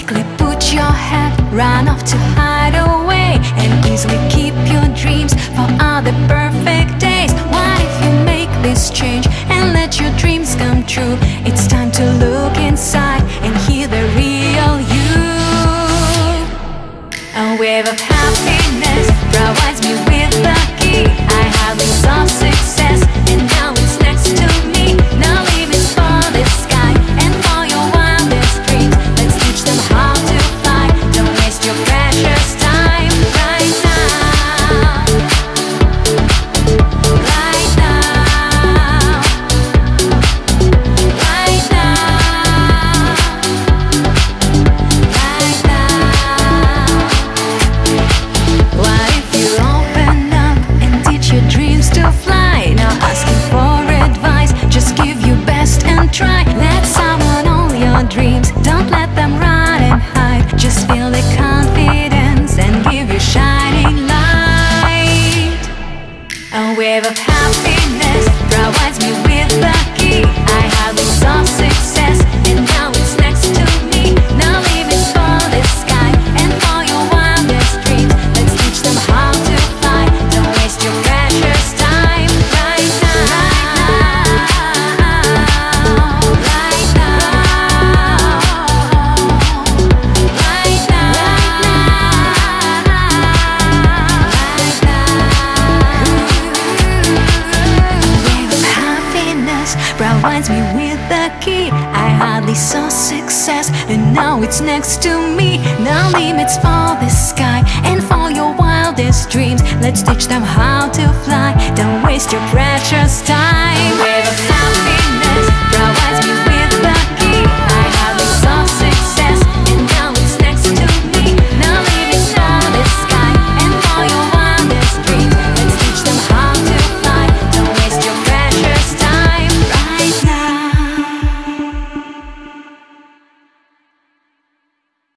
Quickly put your head, run off to hide away, and easily we keep you. Your dreams, don't let them run and hide. Just feel the confidence and give your shining light. A wave of happiness provides me with the key. I have this provides me with the key. I hardly saw success, and now it's next to me. No limits for the sky and for your wildest dreams. Let's teach them how to fly. Don't waste your precious time.